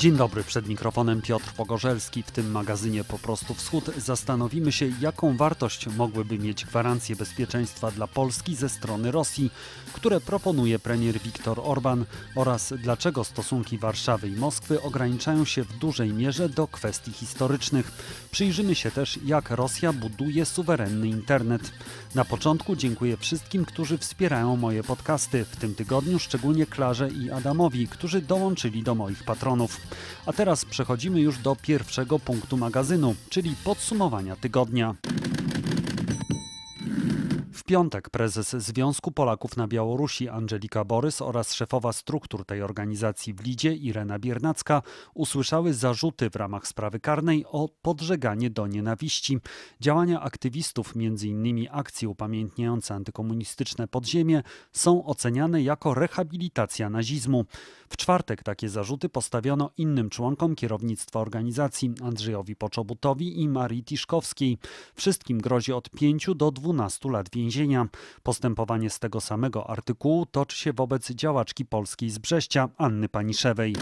Dzień dobry, przed mikrofonem Piotr Pogorzelski. W tym magazynie Po prostu Wschód zastanowimy się, jaką wartość mogłyby mieć gwarancje bezpieczeństwa dla Polski ze strony Rosji, które proponuje premier Viktor Orban oraz dlaczego stosunki Warszawy i Moskwy ograniczają się w dużej mierze do kwestii historycznych. Przyjrzymy się też, jak Rosja buduje suwerenny internet. Na początku dziękuję wszystkim, którzy wspierają moje podcasty. W tym tygodniu szczególnie Klarze i Adamowi, którzy dołączyli do moich patronów. A teraz przechodzimy już do pierwszego punktu magazynu, czyli podsumowania tygodnia. W piątek prezes Związku Polaków na Białorusi Angelika Borys oraz szefowa struktur tej organizacji w Lidzie Irena Biernacka usłyszały zarzuty w ramach sprawy karnej o podżeganie do nienawiści. Działania aktywistów, m.in. akcje upamiętniające antykomunistyczne podziemie, są oceniane jako rehabilitacja nazizmu. W czwartek takie zarzuty postawiono innym członkom kierownictwa organizacji Andrzejowi Poczobutowi i Marii Tiszkowskiej. Wszystkim grozi od 5 do 12 lat więzienia. Postępowanie z tego samego artykułu toczy się wobec działaczki polskiej z Brześcia Anny Paniszewej.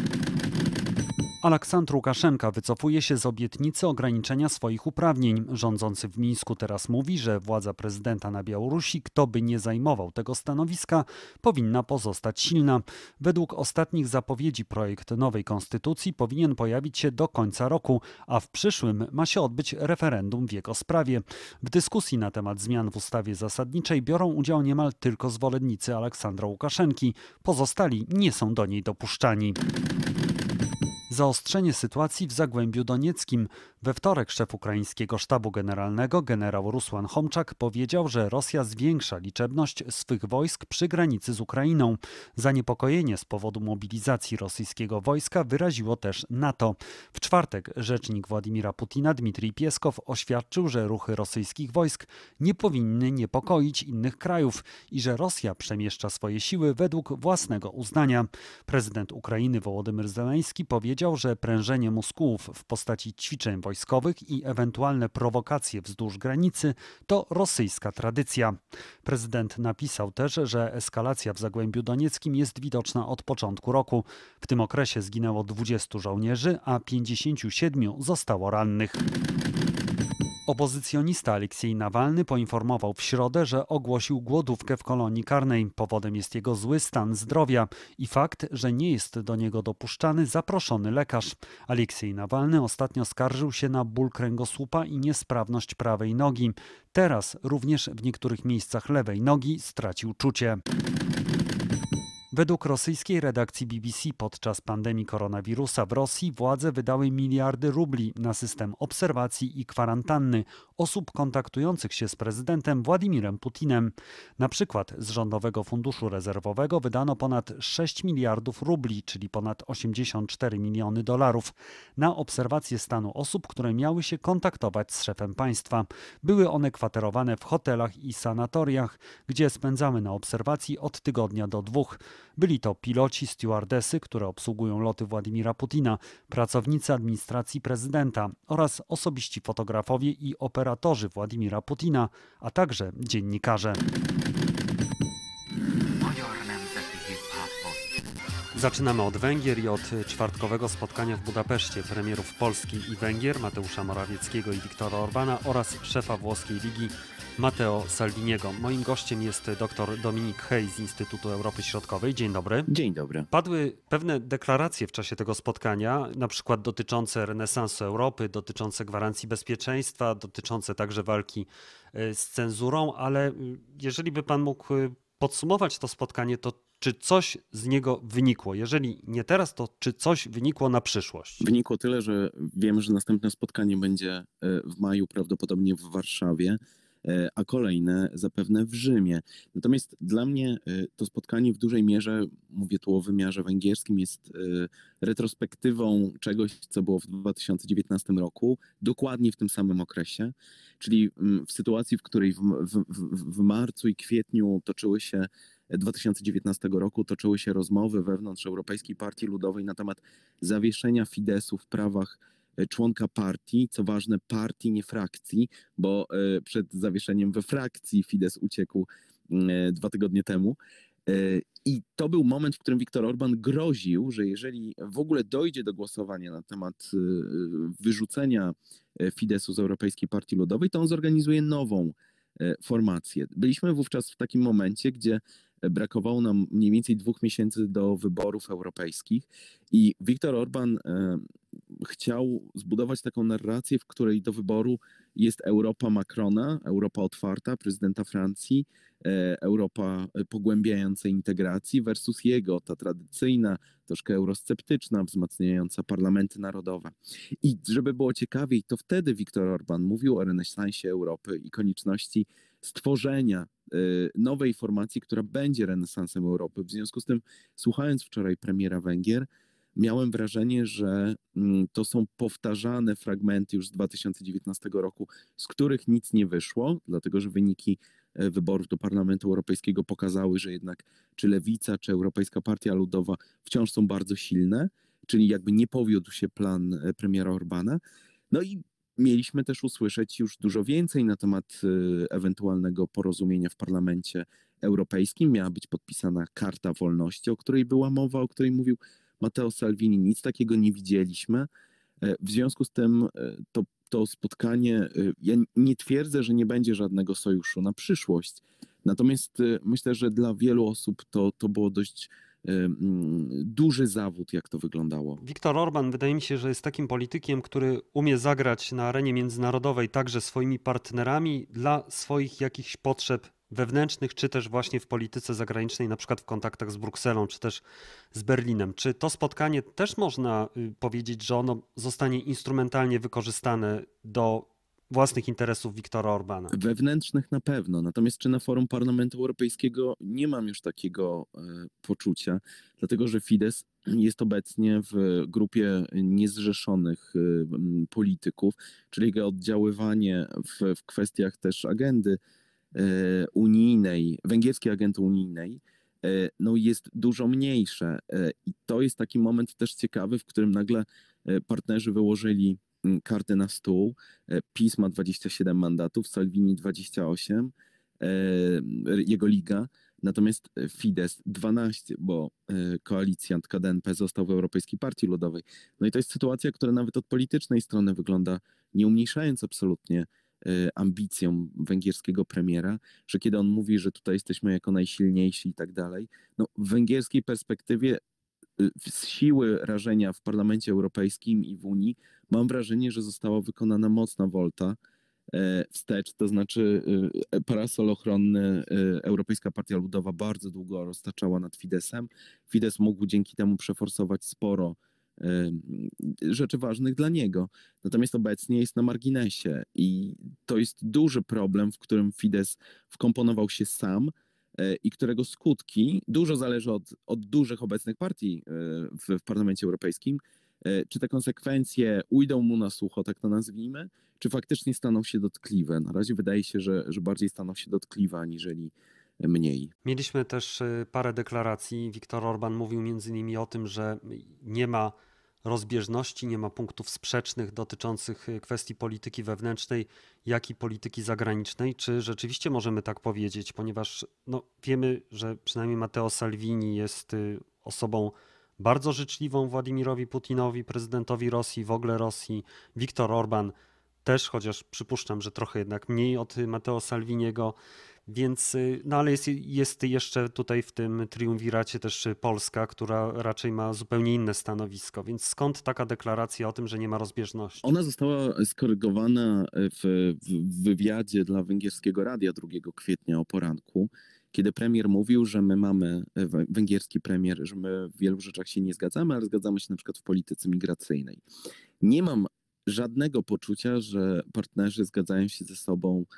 Aleksandr Łukaszenka wycofuje się z obietnicy ograniczenia swoich uprawnień. Rządzący w Mińsku teraz mówi, że władza prezydenta na Białorusi, kto by nie zajmował tego stanowiska, powinna pozostać silna. Według ostatnich zapowiedzi projekt nowej konstytucji powinien pojawić się do końca roku, a w przyszłym ma się odbyć referendum w jego sprawie. W dyskusji na temat zmian w ustawie zasadniczej biorą udział niemal tylko zwolennicy Aleksandra Łukaszenki. Pozostali nie są do niej dopuszczani. Zaostrzenie sytuacji w Zagłębiu Donieckim. We wtorek szef ukraińskiego sztabu generalnego generał Rusłan Homczak powiedział, że Rosja zwiększa liczebność swych wojsk przy granicy z Ukrainą. Zaniepokojenie z powodu mobilizacji rosyjskiego wojska wyraziło też NATO. W czwartek rzecznik Władimira Putina Dmitrij Pieskow oświadczył, że ruchy rosyjskich wojsk nie powinny niepokoić innych krajów i że Rosja przemieszcza swoje siły według własnego uznania. Prezydent Ukrainy Wołodymyr Zeleński powiedział, powiedział, że prężenie muskułów w postaci ćwiczeń wojskowych i ewentualne prowokacje wzdłuż granicy to rosyjska tradycja. Prezydent napisał też, że eskalacja w Zagłębiu Donieckim jest widoczna od początku roku. W tym okresie zginęło 20 żołnierzy, a 57 zostało rannych. Opozycjonista Aleksiej Nawalny poinformował w środę, że ogłosił głodówkę w kolonii karnej. Powodem jest jego zły stan zdrowia i fakt, że nie jest do niego dopuszczany zaproszony lekarz. Aleksiej Nawalny ostatnio skarżył się na ból kręgosłupa i niesprawność prawej nogi. Teraz również w niektórych miejscach lewej nogi stracił czucie. Według rosyjskiej redakcji BBC podczas pandemii koronawirusa w Rosji władze wydały miliardy rubli na system obserwacji i kwarantanny osób kontaktujących się z prezydentem Władimirem Putinem. Na przykład z Rządowego Funduszu Rezerwowego wydano ponad 6 miliardów rubli, czyli ponad 84 miliony dolarów, na obserwację stanu osób, które miały się kontaktować z szefem państwa. Były one kwaterowane w hotelach i sanatoriach, gdzie spędzały na obserwacji od tygodnia do dwóch. Byli to piloci, stewardesy, które obsługują loty Władimira Putina, pracownicy administracji prezydenta oraz osobiści fotografowie i operatorzy Władimira Putina, a także dziennikarze. Zaczynamy od Węgier i od czwartkowego spotkania w Budapeszcie premierów Polski i Węgier Mateusza Morawieckiego i Viktora Orbana oraz szefa włoskiej ligi Matteo Salviniego. Moim gościem jest dr Dominik Hej z Instytutu Europy Środkowej. Dzień dobry. Dzień dobry. Padły pewne deklaracje w czasie tego spotkania, na przykład dotyczące renesansu Europy, dotyczące gwarancji bezpieczeństwa, dotyczące także walki e, z cenzurą, ale jeżeli by pan mógł e, podsumować to spotkanie, to czy coś z niego wynikło? Jeżeli nie teraz, to czy coś wynikło na przyszłość? Wynikło tyle, że wiemy, że następne spotkanie będzie e, w maju, prawdopodobnie w Warszawie. E, a kolejne zapewne w Rzymie. Natomiast dla mnie e, to spotkanie w dużej mierze, mówię tu o wymiarze węgierskim, jest e, retrospektywą czegoś, co było w 2019 roku, dokładnie w tym samym okresie, czyli mm, w sytuacji, w której w, w, w marcu i kwietniu toczyły się 2019 roku toczyły się rozmowy wewnątrz Europejskiej Partii Ludowej na temat zawieszenia Fidesu w prawach członka partii, co ważne partii, nie frakcji, bo e, przed zawieszeniem we frakcji Fidesz uciekł e, dwa tygodnie temu. I to był moment, w którym Viktor Orban groził, że jeżeli w ogóle dojdzie do głosowania na temat wyrzucenia Fidesu z Europejskiej Partii Ludowej, to on zorganizuje nową formację. Byliśmy wówczas w takim momencie, gdzie brakowało nam mniej więcej dwóch miesięcy do wyborów europejskich i Viktor Orban e, chciał zbudować taką narrację, w której do wyboru jest Europa Macrona, Europa otwarta, prezydenta Francji, e, Europa pogłębiająca integracji versus jego, ta tradycyjna, troszkę eurosceptyczna, wzmacniająca parlamenty narodowe. I żeby było ciekawiej, to wtedy Viktor Orban mówił o renesansie Europy i konieczności stworzenia y, nowej formacji, która będzie renesansem Europy. W związku z tym, słuchając wczoraj premiera Węgier, miałem wrażenie, że mm, to są powtarzane fragmenty już z 2019 roku, z których nic nie wyszło, dlatego że wyniki e, wyborów do Parlamentu Europejskiego pokazały, że jednak czy Lewica, czy Europejska Partia Ludowa wciąż są bardzo silne, czyli jakby nie powiódł się plan e, premiera Orbana. No i mieliśmy też usłyszeć już dużo więcej na temat y, ewentualnego porozumienia w Parlamencie Europejskim. Miała być podpisana Karta Wolności, o której była mowa, o której mówił Matteo Salvini. Nic takiego nie widzieliśmy. E, w związku z tym e, to, to spotkanie, e, ja nie twierdzę, że nie będzie żadnego sojuszu na przyszłość. Natomiast myślę, że dla wielu osób to, to było dość duży zawód, jak to wyglądało. Viktor Orban wydaje mi się, że jest takim politykiem, który umie zagrać na arenie międzynarodowej także swoimi partnerami dla swoich jakichś potrzeb wewnętrznych, czy też właśnie w polityce zagranicznej, na przykład w kontaktach z Brukselą, czy też z Berlinem. Czy to spotkanie też można y, powiedzieć, że ono zostanie instrumentalnie wykorzystane do własnych interesów Viktora Orbana. Wewnętrznych na pewno, natomiast czy na forum Parlamentu Europejskiego nie mam już takiego e, poczucia, dlatego że Fidesz jest obecnie w grupie niezrzeszonych e, polityków, czyli jego oddziaływanie w, w kwestiach też agendy e, unijnej, węgierskiej agendy unijnej, no jest dużo mniejsze. I to jest taki moment też ciekawy, w którym nagle partnerzy wyłożyli Kartę na stół. E, PiS ma 27 mandatów, Salvini 28, e, jego liga. Natomiast Fidesz 12, bo e, koalicjant KDNP został w Europejskiej Partii Ludowej. No i to jest sytuacja, która nawet od politycznej strony wygląda nie umniejszając absolutnie ambicjom węgierskiego premiera, że kiedy on mówi, że tutaj jesteśmy jako najsilniejsi i tak dalej, no w węgierskiej perspektywie z siły rażenia w Parlamencie Europejskim i w Unii mam wrażenie, że została wykonana mocna wolta e, wstecz, to znaczy e, parasol ochronny e, Europejska Partia Ludowa bardzo długo roztaczała nad Fidesem. Fides mógł dzięki temu przeforsować sporo rzeczy ważnych dla niego. Natomiast obecnie jest na marginesie i to jest duży problem, w którym Fidesz wkomponował się sam i którego skutki dużo zależy od, od dużych obecnych partii w, w Parlamencie Europejskim, E, czy te konsekwencje ujdą mu na sucho, tak to nazwijmy, czy faktycznie staną się dotkliwe. Na razie wydaje się, że, że bardziej staną się dotkliwe aniżeli mniej. Mieliśmy też e, parę deklaracji. Viktor Orban mówił między innymi o tym, że nie ma rozbieżności, nie ma punktów sprzecznych dotyczących e, kwestii polityki wewnętrznej, jak i polityki zagranicznej. Czy rzeczywiście możemy tak powiedzieć? Ponieważ no, wiemy, że przynajmniej Matteo Salvini jest osobą bardzo życzliwą Władimirowi Putinowi, prezydentowi Rosji, w ogóle Rosji. Viktor Orban też, chociaż przypuszczam, że trochę jednak mniej od Matteo Salviniego. Więc, y, no ale jest, jest jeszcze tutaj w tym triumviracie też Polska, która raczej ma zupełnie inne stanowisko. Więc skąd taka deklaracja o tym, że nie ma rozbieżności? Ona została skorygowana w, w wywiadzie dla węgierskiego radia 2 kwietnia o poranku kiedy premier mówił, że my mamy, e, węgierski premier, że my w wielu rzeczach się nie zgadzamy, ale zgadzamy się na przykład w polityce migracyjnej. Nie mam żadnego poczucia, że partnerzy zgadzają się ze sobą e,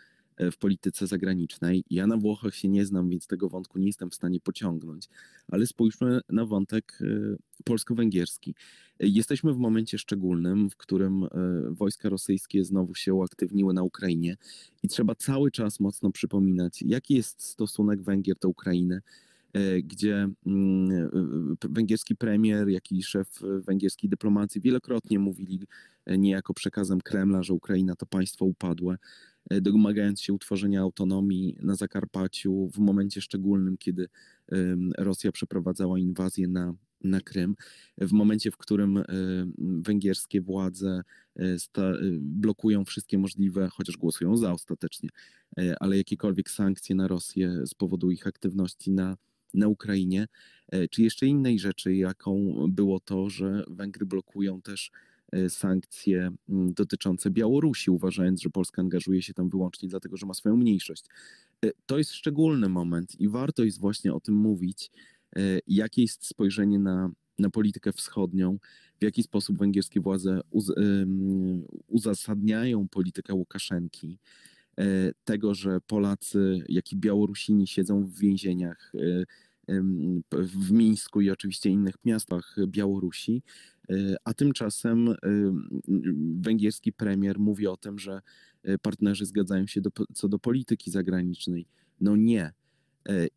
w polityce zagranicznej. Ja na Włochach się nie znam, więc tego wątku nie jestem w stanie pociągnąć, ale spójrzmy na wątek e, polsko-węgierski. Jesteśmy w momencie szczególnym, w którym e, wojska rosyjskie znowu się uaktywniły na Ukrainie i trzeba cały czas mocno przypominać, jaki jest stosunek Węgier do Ukrainy, e, gdzie mm, e, węgierski premier, jak i szef węgierskiej dyplomacji wielokrotnie mówili niejako przekazem Kremla, że Ukraina to państwo upadłe. Domagając się utworzenia autonomii na Zakarpaciu w momencie szczególnym, kiedy Rosja przeprowadzała inwazję na, na Krym, w momencie, w którym węgierskie władze sta, blokują wszystkie możliwe, chociaż głosują za ostatecznie, ale jakiekolwiek sankcje na Rosję z powodu ich aktywności na, na Ukrainie, czy jeszcze innej rzeczy, jaką było to, że Węgry blokują też E, sankcje mm, dotyczące Białorusi, uważając, że Polska angażuje się tam wyłącznie dlatego, że ma swoją mniejszość. E, to jest szczególny moment i warto jest właśnie o tym mówić, e, jakie jest spojrzenie na, na politykę wschodnią, w jaki sposób węgierskie władze uz, uzasadniają politykę Łukaszenki, tego, że Polacy, jak i Białorusini siedzą w więzieniach w Mińsku i oczywiście innych miastach Białorusi, e, a tymczasem e, węgierski premier mówi o tym, że e, partnerzy zgadzają się do, co do polityki zagranicznej. No nie.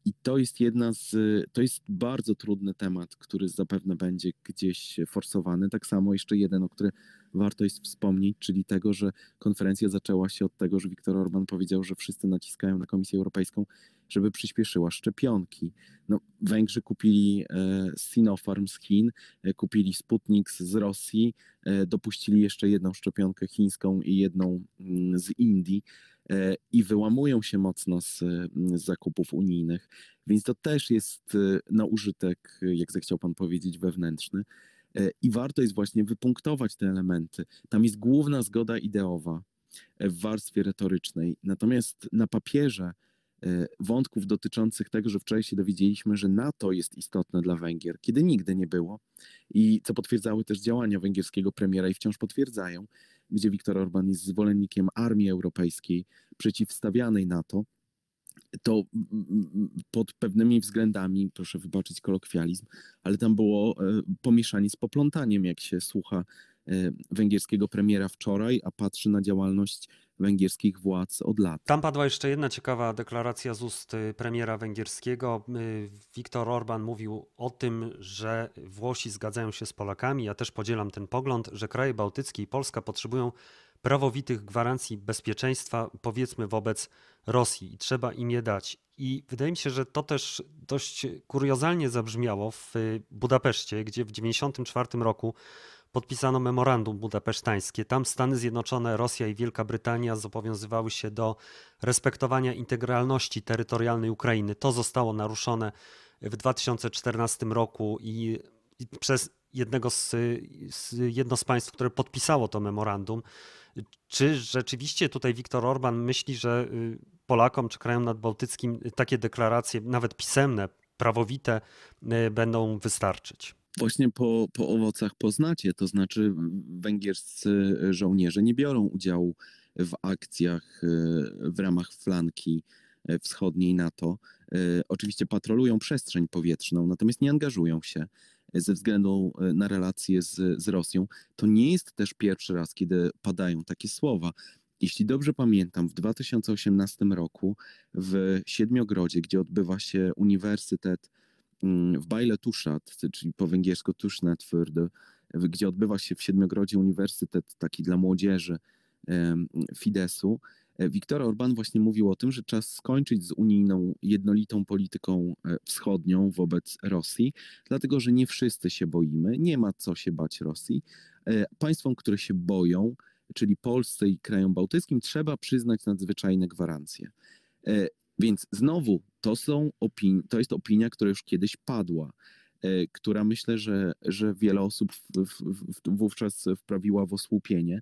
I to jest jedna z, to jest bardzo trudny temat, który zapewne będzie gdzieś forsowany. Tak samo jeszcze jeden, o którym warto jest wspomnieć, czyli tego, że konferencja zaczęła się od tego, że Viktor Orban powiedział, że wszyscy naciskają na Komisję Europejską, żeby przyspieszyła szczepionki. No, Węgrzy kupili e, Sinopharm z Chin, e, kupili Sputnik z Rosji, e, dopuścili jeszcze jedną szczepionkę chińską i jedną mm, z Indii i wyłamują się mocno z, z, zakupów unijnych. Więc to też jest na użytek, jak zechciał Pan powiedzieć, wewnętrzny. I warto jest właśnie wypunktować te elementy. Tam jest główna zgoda ideowa w warstwie retorycznej. Natomiast na papierze wątków dotyczących tego, że wczoraj się dowiedzieliśmy, że NATO jest istotne dla Węgier, kiedy nigdy nie było i co potwierdzały też działania węgierskiego premiera i wciąż potwierdzają, gdzie Viktor Orban jest zwolennikiem armii europejskiej przeciwstawianej NATO, to pod pewnymi względami, proszę wybaczyć kolokwializm, ale tam było e, pomieszanie z poplątaniem, jak się słucha węgierskiego premiera wczoraj, a patrzy na działalność węgierskich władz od lat. Tam padła jeszcze jedna ciekawa deklaracja z ust y, premiera węgierskiego. Y, Viktor Orban mówił o tym, że Włosi zgadzają się z Polakami. Ja też podzielam ten pogląd, że kraje bałtyckie i Polska potrzebują prawowitych gwarancji bezpieczeństwa, powiedzmy, wobec Rosji i trzeba im je dać. I wydaje mi się, że to też dość kuriozalnie zabrzmiało w Budapeszcie, gdzie w 1994 roku podpisano memorandum budapesztańskie. Tam Stany Zjednoczone, Rosja i Wielka Brytania zobowiązywały się do respektowania integralności terytorialnej Ukrainy. To zostało naruszone w 2014 roku i, i przez jednego z, z, jedno z państw, które podpisało to memorandum. Czy rzeczywiście tutaj Viktor Orban myśli, że y, Polakom czy krajom nadbałtyckim takie deklaracje, nawet pisemne, prawowite, y, będą wystarczyć? Właśnie po, po owocach poznacie, to znaczy węgierscy żołnierze nie biorą udziału w akcjach e, w ramach flanki e, wschodniej NATO. E, oczywiście patrolują przestrzeń powietrzną, natomiast nie angażują się ze względu na relacje z, z Rosją. To nie jest też pierwszy raz, kiedy padają takie słowa. Jeśli dobrze pamiętam, w 2018 roku w Siedmiogrodzie, gdzie odbywa się Uniwersytet w Bajle Tuszat, czyli po węgiersku Tusznetfyrd, gdzie odbywa się w Siedmiogrodzie Uniwersytet taki dla młodzieży Fidesu, e, Viktor Orban właśnie mówił o tym, że czas skończyć z unijną, jednolitą polityką e, wschodnią wobec Rosji, dlatego że nie wszyscy się boimy, nie ma co się bać Rosji. E, państwom, które się boją, czyli Polsce i krajom bałtyckim, trzeba przyznać nadzwyczajne gwarancje. Więc znowu to, są opin- to jest opinia, która już kiedyś padła, e, która myślę, że, że wiele osób w, w, w, wówczas wprawiła w osłupienie.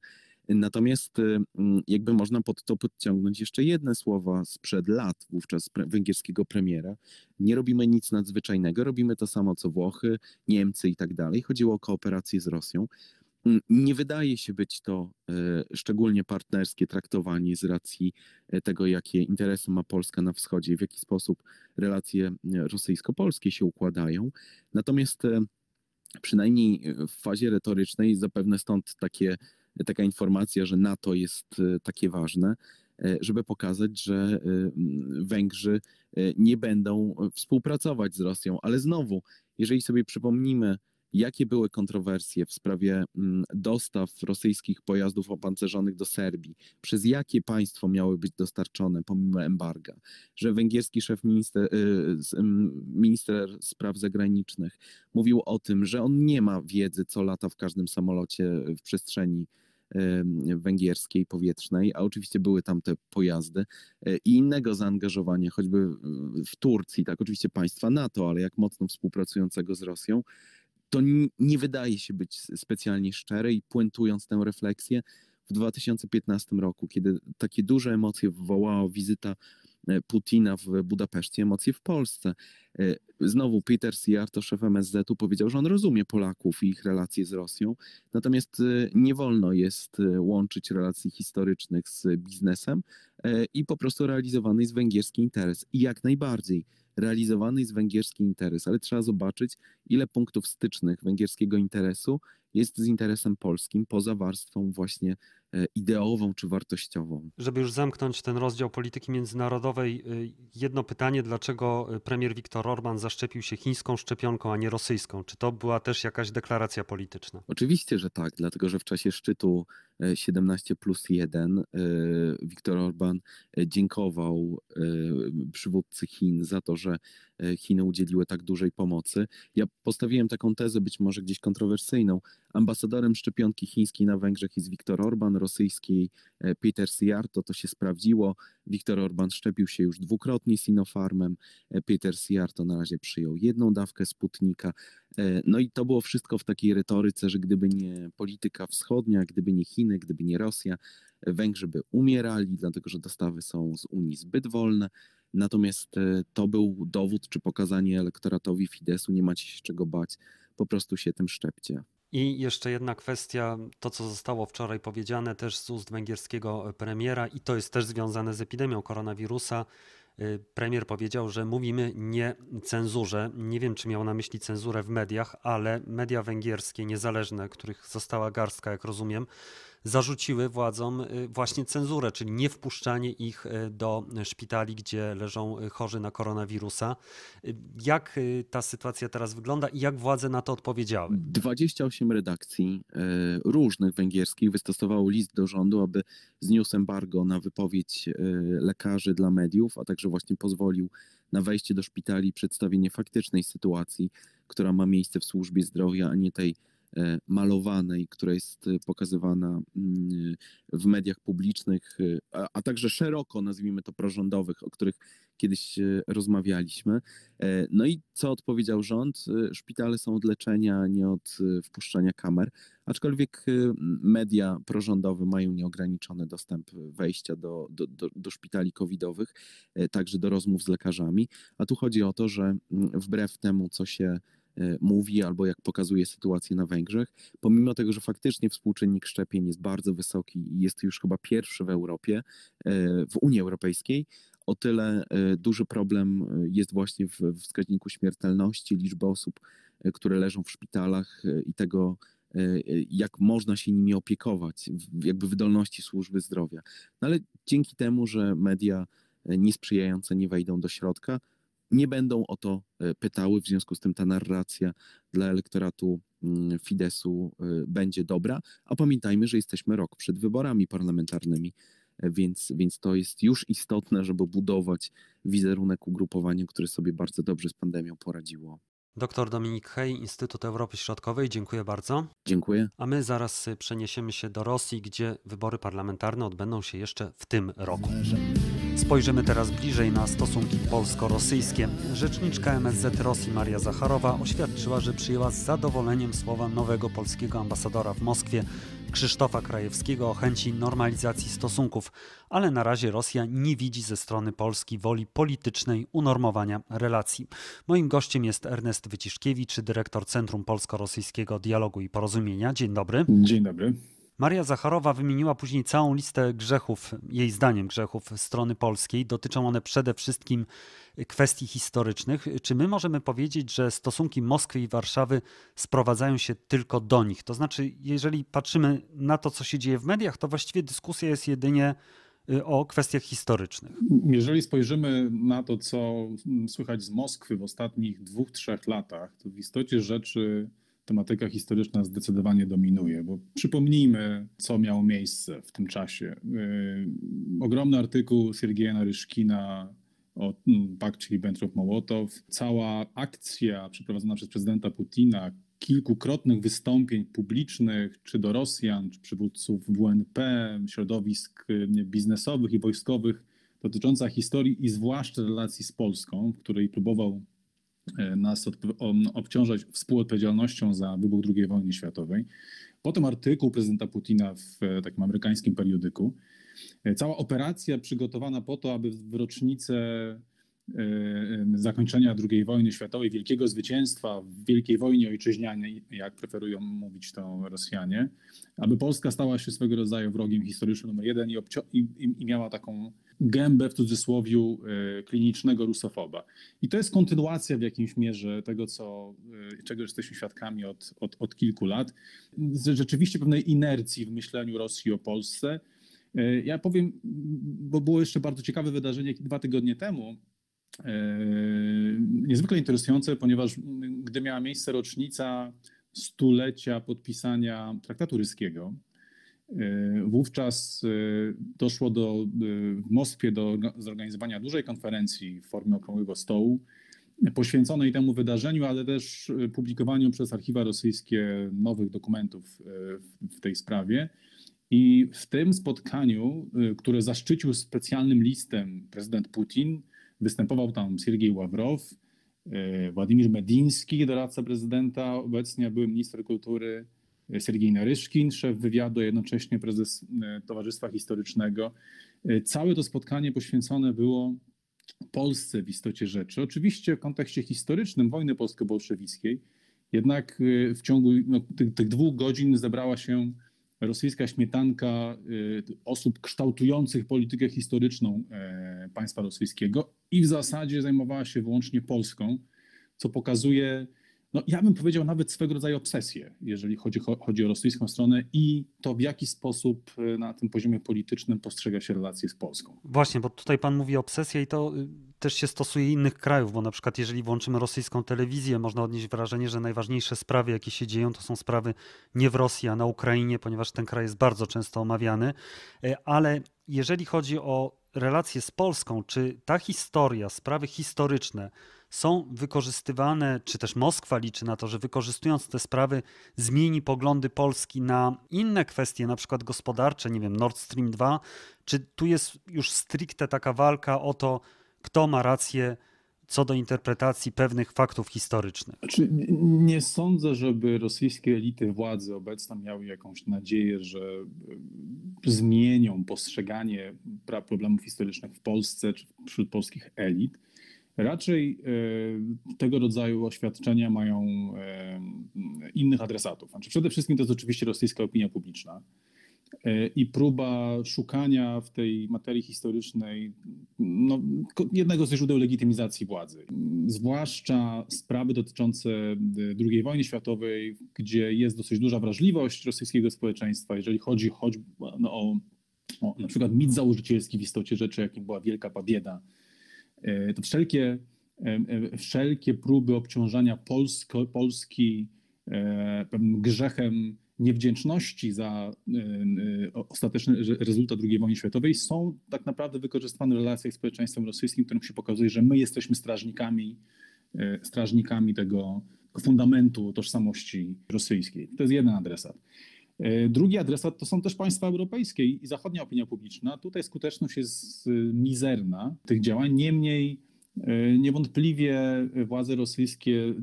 Natomiast e, jakby można pod to podciągnąć jeszcze jedne słowa sprzed lat wówczas pre węgierskiego premiera. Nie robimy nic nadzwyczajnego, robimy to samo co Włochy, Niemcy i tak dalej. Chodziło o kooperację z Rosją. Nie wydaje się być to e, szczególnie partnerskie traktowanie z racji e, tego, jakie interesy ma Polska na wschodzie w jaki sposób relacje e, rosyjsko-polskie się układają. Natomiast przynajmniej w fazie retorycznej zapewne stąd takie, taka informacja, że NATO jest takie ważne, żeby pokazać, że Węgrzy nie będą współpracować z Rosją. Ale znowu, jeżeli sobie przypomnimy, jakie były kontrowersje w sprawie mm, dostaw rosyjskich pojazdów opancerzonych do Serbii, przez jakie państwo miały być dostarczone pomimo embarga, że węgierski szef minister, y, minister spraw zagranicznych mówił o tym, że on nie ma wiedzy, co lata w każdym samolocie w przestrzeni węgierskiej, powietrznej, a oczywiście były tam te pojazdy e, i innego zaangażowania, choćby w Turcji, tak, oczywiście państwa NATO, ale jak mocno współpracującego z Rosją, to nie wydaje się być specjalnie szczere i puentując tę refleksję, w 2015 roku, kiedy takie duże emocje wywołała wizyta E, Putina w Budapeszcie, emocje w Polsce. E, znowu Peter Siar, to szef MSZ-u, powiedział, że on rozumie Polaków i ich relacje z Rosją, natomiast e, nie wolno jest łączyć relacji historycznych z biznesem i po prostu realizowany jest węgierski interes. I jak najbardziej realizowany jest węgierski interes, ale trzeba zobaczyć, ile punktów stycznych węgierskiego interesu jest z interesem polskim poza warstwą właśnie E, ideową czy wartościową. Żeby już zamknąć ten rozdział polityki międzynarodowej, y, jedno pytanie, dlaczego y, premier Viktor Orban zaszczepił się chińską szczepionką, a nie rosyjską? Czy to była też jakaś deklaracja polityczna? Oczywiście, że tak, dlatego że w czasie szczytu 17 e, plus 1 Viktor Orban e, dziękował przywódcy Chin za to, że Chiny udzieliły tak dużej pomocy. Ja postawiłem taką tezę, być może gdzieś kontrowersyjną. Ambasadorem szczepionki chińskiej na Węgrzech jest Viktor Orban, rosyjskiej e, Peter Siarto, to się sprawdziło. Viktor Orban szczepił się już dwukrotnie Sinopharmem, e, Peter Siarto na razie przyjął jedną dawkę Sputnika. E, no i to było wszystko w takiej retoryce, że gdyby nie polityka wschodnia, gdyby nie Chiny, gdyby nie Rosja, Węgrzy by umierali, dlatego że dostawy są z Unii zbyt wolne. Natomiast to był dowód czy pokazanie elektoratowi Fidesu, nie macie się czego bać, po prostu się tym szczepcie. I jeszcze jedna kwestia, to co zostało wczoraj powiedziane też z ust węgierskiego premiera, i to jest też związane z epidemią koronawirusa. Y, premier powiedział, że mówimy nie cenzurze. Nie wiem, czy miał na myśli cenzurę w mediach, ale media węgierskie, niezależne, których została garstka, jak rozumiem, zarzuciły władzom y, właśnie cenzurę, czyli nie wpuszczanie ich y, do szpitali, gdzie leżą y, chorzy na koronawirusa. Jak ta sytuacja teraz wygląda i jak władze na to odpowiedziały? 28 redakcji różnych węgierskich wystosowało list do rządu, aby zniósł embargo na wypowiedź lekarzy dla mediów, a także właśnie pozwolił na wejście do szpitali przedstawienie faktycznej sytuacji, która ma miejsce w służbie zdrowia, a nie tej malowanej, która jest e, pokazywana mm, w mediach publicznych, e, a, także szeroko, nazwijmy to, prorządowych, o których kiedyś rozmawialiśmy. No i co odpowiedział rząd? Szpitale są od leczenia, nie od wpuszczania kamer, aczkolwiek media prorządowe mają nieograniczony dostęp wejścia do, do, do, do szpitali covidowych, także do rozmów z lekarzami. A tu chodzi o to, że mm, wbrew temu, co się E, mówi albo jak pokazuje sytuację na Węgrzech, pomimo tego, że faktycznie współczynnik szczepień jest bardzo wysoki i jest już chyba pierwszy w Europie, e, w Unii Europejskiej, o tyle e, duży problem jest właśnie w wskaźniku śmiertelności, liczby osób, które leżą w szpitalach i tego, jak można się nimi opiekować, jakby wydolności służby zdrowia. No ale dzięki temu, że media niesprzyjające nie wejdą do środka, nie będą o to e, pytały, w związku z tym ta narracja dla elektoratu mm, Fidesu e, będzie dobra. A pamiętajmy, że jesteśmy rok przed wyborami parlamentarnymi, e, więc, więc to jest już istotne, żeby budować wizerunek ugrupowania, które sobie bardzo dobrze z pandemią poradziło. Doktor Dominik Hej, Instytut Europy Środkowej, dziękuję bardzo. Dziękuję. A my zaraz przeniesiemy się do Rosji, gdzie wybory parlamentarne odbędą się jeszcze w tym roku. Spojrzymy teraz bliżej na stosunki polsko-rosyjskie. Rzeczniczka MSZ Rosji Maria Zacharowa oświadczyła, że przyjęła z zadowoleniem słowa nowego polskiego ambasadora w Moskwie Krzysztofa Krajewskiego o chęci normalizacji stosunków, ale na razie Rosja nie widzi ze strony Polski woli politycznej unormowania relacji. Moim gościem jest Ernest Wyciszkiewicz, dyrektor Centrum Polsko-Rosyjskiego Dialogu i Porozumienia. Dzień dobry. Dzień dobry. Maria Zacharowa wymieniła później całą listę grzechów, jej zdaniem grzechów strony polskiej. Dotyczą one przede wszystkim kwestii historycznych. Czy my możemy powiedzieć, że stosunki Moskwy i Warszawy sprowadzają się tylko do nich? To znaczy, jeżeli patrzymy na to, co się dzieje w mediach, to właściwie dyskusja jest jedynie y, o kwestiach historycznych. Jeżeli spojrzymy na to, co słychać z Moskwy w ostatnich dwóch, trzech latach, to w istocie rzeczy tematyka historyczna zdecydowanie dominuje, bo przypomnijmy, co miało miejsce w tym czasie. Ogromny artykuł Siergieja Naryszkina o mm, pakcie Ribbentrop-Mołotow, cała akcja przeprowadzona przez prezydenta Putina, kilkukrotnych wystąpień publicznych, czy do Rosjan, czy przywódców WNP, środowisk biznesowych i wojskowych, dotycząca historii i zwłaszcza relacji z Polską, w której próbował nas obciążać współodpowiedzialnością za wybuch II wojny światowej. Potem artykuł prezydenta Putina w e, takim amerykańskim periodyku. E, cała operacja przygotowana po to, aby w rocznicę e, zakończenia II wojny światowej, wielkiego zwycięstwa w Wielkiej Wojnie Ojczyźnianej, jak preferują mówić to Rosjanie, aby Polska stała się swego rodzaju wrogiem historycznym numer jeden i, i, i miała taką gębę w cudzysłowie klinicznego rusofoba. I to jest kontynuacja w jakimś mierze tego, co, czego jesteśmy świadkami od, od, od kilku lat. Rzeczywiście pewnej inercji w myśleniu Rosji o Polsce, E, ja powiem, bo było jeszcze bardzo ciekawe wydarzenie dwa tygodnie temu, e, niezwykle interesujące, ponieważ gdy miała miejsce rocznica stulecia podpisania traktatu ryskiego, e, wówczas doszło do, w Moskwie do zorganizowania dużej konferencji w formie okrągłego stołu poświęconej temu wydarzeniu, ale też publikowaniu przez archiwa rosyjskie nowych dokumentów w tej sprawie. I w tym spotkaniu, które zaszczycił specjalnym listem prezydent Putin, występował tam Siergiej Ławrow, y, Władimir Mediński, doradca prezydenta, obecnie były minister kultury y, Siergiej Naryszkin, szef wywiadu, jednocześnie prezes Towarzystwa Historycznego. Całe to spotkanie poświęcone było Polsce w istocie rzeczy. Oczywiście w kontekście historycznym wojny polsko-bolszewickiej, jednak w ciągu no, tych, tych dwóch godzin zebrała się rosyjska śmietanka y, osób kształtujących politykę historyczną e, państwa rosyjskiego i w zasadzie zajmowała się wyłącznie Polską, co pokazuje, no ja bym powiedział nawet swego rodzaju obsesję, jeżeli chodzi, chodzi o rosyjską stronę i to w jaki sposób e, na tym poziomie politycznym postrzega się relacje z Polską. Właśnie, bo tutaj pan mówi obsesję i to y, też się stosuje innych krajów, bo na przykład jeżeli włączymy rosyjską telewizję, można odnieść wrażenie, że najważniejsze sprawy, jakie się dzieją, to są sprawy nie w Rosji, a na Ukrainie, ponieważ ten kraj jest bardzo często omawiany. E, ale jeżeli chodzi o relacje z Polską, czy ta historia, sprawy historyczne są wykorzystywane, czy też Moskwa liczy na to, że wykorzystując te sprawy zmieni poglądy Polski na inne kwestie, na przykład gospodarcze, nie wiem, Nord Stream 2, czy tu jest już stricte taka walka o to, kto ma rację co do interpretacji pewnych faktów historycznych. Znaczy, nie sądzę, żeby rosyjskie elity władzy obecne miały jakąś nadzieję, że e, zmienią postrzeganie problemów historycznych w Polsce czy wśród polskich elit. Raczej e, tego rodzaju oświadczenia mają e, innych adresatów. Znaczy, przede wszystkim to jest oczywiście rosyjska opinia publiczna E, i próba szukania w tej materii historycznej no, jednego ze źródeł legitymizacji władzy. Zwłaszcza sprawy dotyczące II wojny światowej, gdzie jest dosyć duża wrażliwość rosyjskiego społeczeństwa, jeżeli chodzi choć no, o, o na przykład mit założycielski w istocie rzeczy, jakim była Wielka Pabieda, e, to wszelkie, wszelkie próby obciążania Polsko, Polski grzechem niewdzięczności za e, e, ostateczny rezultat II wojny światowej są tak naprawdę wykorzystywane w relacjach z społeczeństwem rosyjskim, którym się pokazuje, że my jesteśmy strażnikami, e, strażnikami tego fundamentu tożsamości rosyjskiej. To jest jeden adresat. Drugi adresat to są też państwa europejskie i zachodnia opinia publiczna. Tutaj skuteczność jest mizerna tych działań. Niemniej E, niewątpliwie władze rosyjskie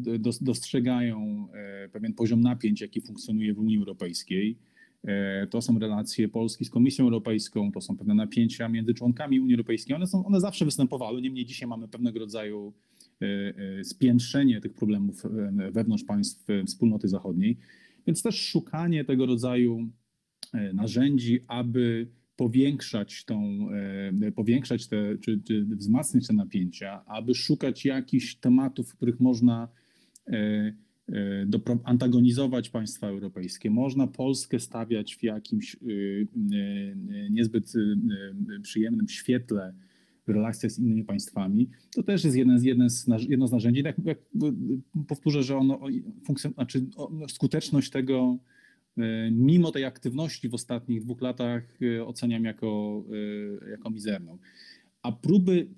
dostrzegają e, pewien poziom napięć, jaki funkcjonuje w Unii Europejskiej. E, to są relacje Polski z Komisją Europejską, to są pewne napięcia między członkami Unii Europejskiej. One, są, one zawsze występowały, niemniej dzisiaj mamy pewnego rodzaju spiętrzenie tych problemów wewnątrz państw wspólnoty zachodniej. Więc też szukanie tego rodzaju narzędzi, aby powiększać, tą, e, powiększać te, czy, czy wzmacniać te napięcia, aby szukać jakichś tematów, w których można e, e, do, antagonizować państwa europejskie. Można Polskę stawiać w jakimś niezbyt przyjemnym świetle w relacjach z innymi państwami, to też jest jeden, jeden z, jedno z narzędzi. Jak, jak powtórzę, że ono, funkcjon, znaczy skuteczność tego, mimo tej aktywności w ostatnich dwóch latach, oceniam jako, jako mizerną a próby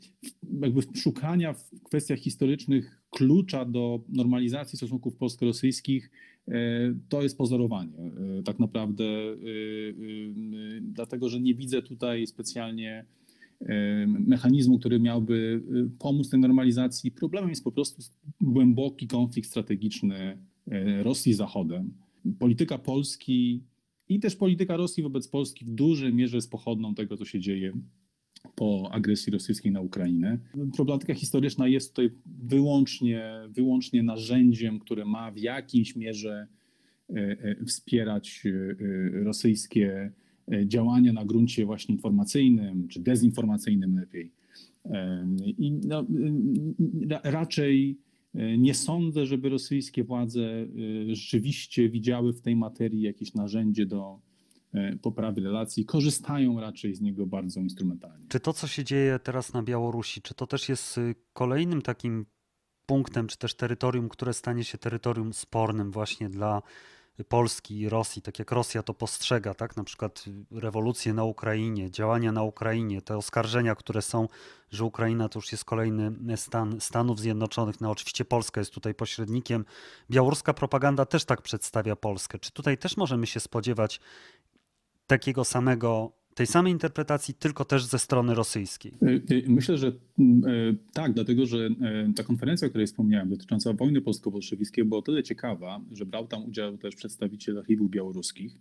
jakby szukania w kwestiach historycznych klucza do normalizacji stosunków polsko-rosyjskich e, to jest pozorowanie e, tak naprawdę, e, dlatego że nie widzę tutaj specjalnie mechanizmu, który miałby pomóc tej normalizacji. Problemem jest po prostu głęboki konflikt strategiczny Rosji z Zachodem. Polityka Polski i też polityka Rosji wobec Polski w dużej mierze jest pochodną tego, co się dzieje po agresji rosyjskiej na Ukrainę. Problematyka historyczna jest tutaj wyłącznie, wyłącznie narzędziem, które ma w jakiejś mierze wspierać rosyjskie działania na gruncie właśnie informacyjnym czy dezinformacyjnym lepiej. I no, raczej nie sądzę, żeby rosyjskie władze rzeczywiście widziały w tej materii jakieś narzędzie do, E, poprawy relacji, korzystają raczej z niego bardzo instrumentalnie. Czy to, co się dzieje teraz na Białorusi, czy to też jest y, kolejnym takim punktem, czy też terytorium, które stanie się terytorium spornym właśnie dla Polski i Rosji, tak jak Rosja to postrzega, tak? Na przykład rewolucje na Ukrainie, działania na Ukrainie, te oskarżenia, które są, że Ukraina to już jest kolejny stan Stanów Zjednoczonych. No oczywiście Polska jest tutaj pośrednikiem. Białoruska propaganda też tak przedstawia Polskę. Czy tutaj też możemy się spodziewać takiego samego, tej samej interpretacji, tylko też ze strony rosyjskiej? E, e, myślę, że mm, e, tak, dlatego że ta konferencja, o której wspomniałem, dotycząca wojny polsko-bolszewickiej, była o tyle ciekawa, że brał tam udział też przedstawiciel archiwów białoruskich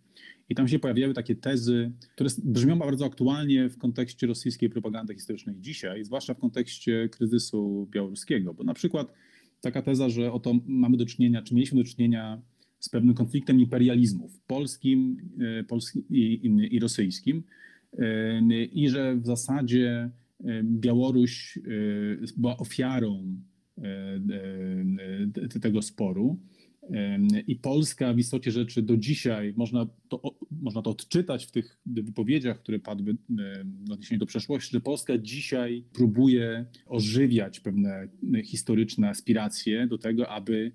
i tam się pojawiały takie tezy, które brzmią bardzo aktualnie w kontekście rosyjskiej propagandy historycznej dzisiaj, zwłaszcza w kontekście kryzysu białoruskiego, bo na przykład taka teza, że oto mamy do czynienia, czy mieliśmy do czynienia z pewnym konfliktem imperializmów polskim, e, polskim i, i rosyjskim e, i że w zasadzie e, Białoruś była ofiarą tego sporu. I Polska w istocie rzeczy do dzisiaj, można to, można to odczytać w tych wypowiedziach, które padły w odniesieniu do przeszłości, że Polska dzisiaj próbuje ożywiać pewne historyczne aspiracje do tego, aby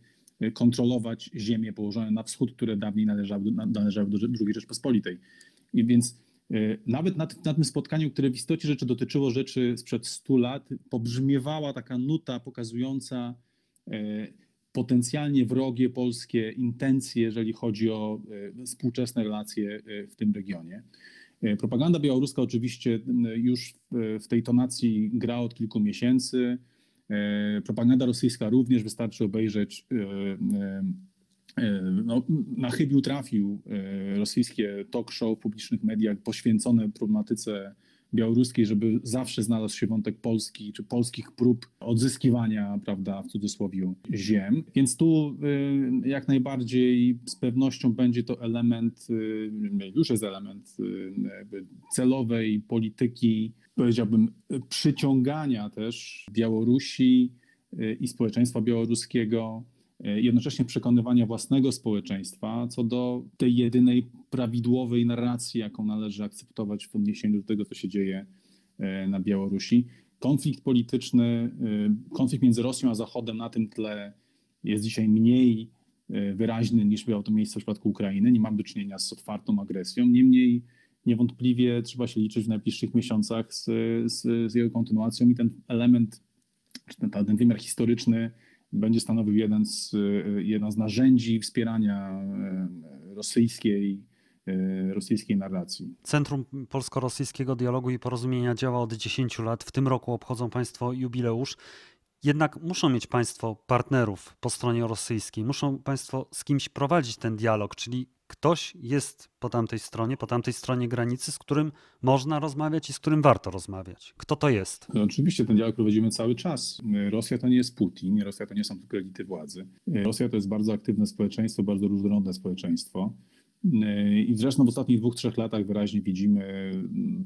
kontrolować ziemie położone na wschód, które dawniej należały, należały do II Rzeczpospolitej. I więc e, nawet na, na, tym spotkaniu, które w istocie rzeczy dotyczyło rzeczy sprzed 100 lat, pobrzmiewała taka nuta pokazująca e, potencjalnie wrogie polskie intencje, jeżeli chodzi o e, współczesne relacje w tym regionie. Propaganda białoruska oczywiście już w tej tonacji gra od kilku miesięcy. E, propaganda rosyjska również wystarczy obejrzeć. E, e, no, na chybił trafił rosyjskie talk show w publicznych mediach poświęcone problematyce białoruskiej, żeby zawsze znalazł się wątek Polski, czy polskich prób odzyskiwania, prawda, w cudzysłowie, ziem. Więc tu jak najbardziej z pewnością będzie to element, już jest element celowej polityki powiedziałbym, przyciągania też Białorusi y, i społeczeństwa białoruskiego, y, jednocześnie przekonywania własnego społeczeństwa co do tej jedynej prawidłowej narracji, jaką należy akceptować w odniesieniu do tego, co się dzieje y, na Białorusi. Konflikt polityczny, konflikt między Rosją a Zachodem na tym tle jest dzisiaj mniej wyraźny niż miało to miejsce w przypadku Ukrainy. Nie mamy do czynienia z otwartą agresją. Niemniej niewątpliwie trzeba się liczyć w najbliższych miesiącach z, z, z jego kontynuacją i ten element, ten, ten wymiar historyczny będzie stanowił jeden z, jedno z narzędzi wspierania rosyjskiej, e, rosyjskiej narracji. Centrum Polsko-Rosyjskiego Dialogu i Porozumienia działa od 10 lat. W tym roku obchodzą Państwo jubileusz. Jednak muszą mieć Państwo partnerów po stronie rosyjskiej, muszą Państwo z kimś prowadzić ten dialog, czyli ktoś jest po tamtej stronie, po tamtej stronie granicy, z którym można rozmawiać i z którym warto rozmawiać. Kto to jest? No, oczywiście ten dialog prowadzimy cały czas. Rosja to nie jest Putin, Rosja to nie są tylko elity władzy. Rosja to jest bardzo aktywne społeczeństwo, bardzo różnorodne społeczeństwo. I zresztą w ostatnich dwóch, trzech latach wyraźnie widzimy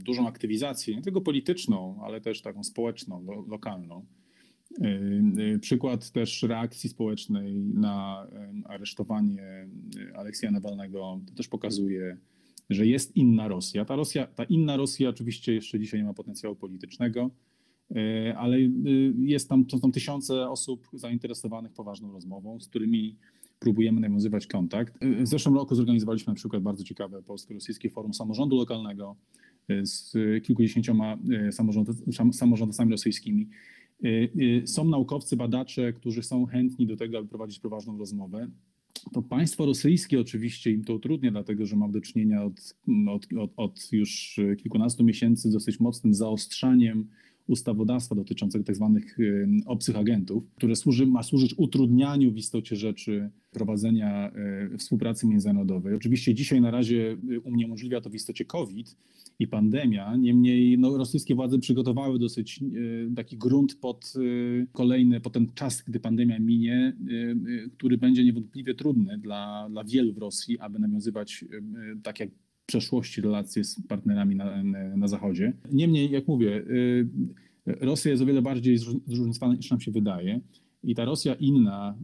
dużą aktywizację, nie tylko polityczną, ale też taką społeczną, lo lokalną. Y, y, przykład też reakcji społecznej na aresztowanie Aleksja Nawalnego też pokazuje, że jest inna Rosja. Ta, Rosja. ta inna Rosja oczywiście jeszcze dzisiaj nie ma potencjału politycznego, ale jest tam, są tam tysiące osób zainteresowanych poważną rozmową, z którymi próbujemy nawiązywać kontakt. W zeszłym roku zorganizowaliśmy na przykład bardzo ciekawe polsko-rosyjskie forum samorządu lokalnego z kilkudziesięcioma samorządami rosyjskimi. Są naukowcy, badacze, którzy są chętni do tego, aby prowadzić poważną rozmowę. To państwo rosyjskie oczywiście im to utrudnia, dlatego że mam do czynienia od, od, od, od już kilkunastu miesięcy z dosyć mocnym zaostrzaniem ustawodawstwa dotyczącego tzw. Tak obcych agentów, które służy, ma służyć utrudnianiu w istocie rzeczy prowadzenia e, współpracy międzynarodowej. Oczywiście dzisiaj na razie e, uniemożliwia to w istocie COVID i pandemia, niemniej no, rosyjskie władze przygotowały dosyć taki grunt pod kolejny, pod ten czas, gdy pandemia minie, który będzie niewątpliwie trudny dla, dla wielu w Rosji, aby nawiązywać tak jak przeszłości relacje z partnerami na, na Zachodzie. Niemniej, jak mówię, y, Rosja jest o wiele bardziej zróżnicowana niż nam się wydaje. I ta Rosja inna,